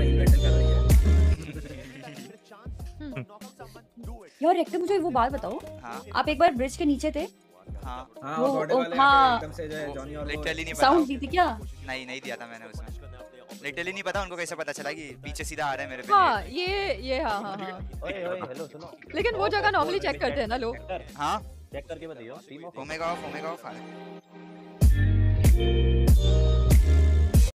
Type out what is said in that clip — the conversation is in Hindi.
मैं हील कर रही है। हम्म। यार रेक्टर तो मुझे वो बात बताओ। हाँ। आप एक बार ब्रिज के नीचे थे? हाँ। हाँ वो- हाँ। लिटरली नहीं साउंड दी थी क्या? नहीं नहीं दिया था मैंने उसमें। लिटरली नहीं पता उनको कैसे पता चला कि पीछे सीधा आ रहा है मेरे पे। हाँ ये ये हाँ हाँ हाँ। ओए ओए हेलो सुनो। लेकिन वो जगह नॉर्मली चेक करते हैं ना लोग। हाँ। चेक करके बताइए ओमेगा ऑफ़ ओमेगा ऑफ़ आ रहा है।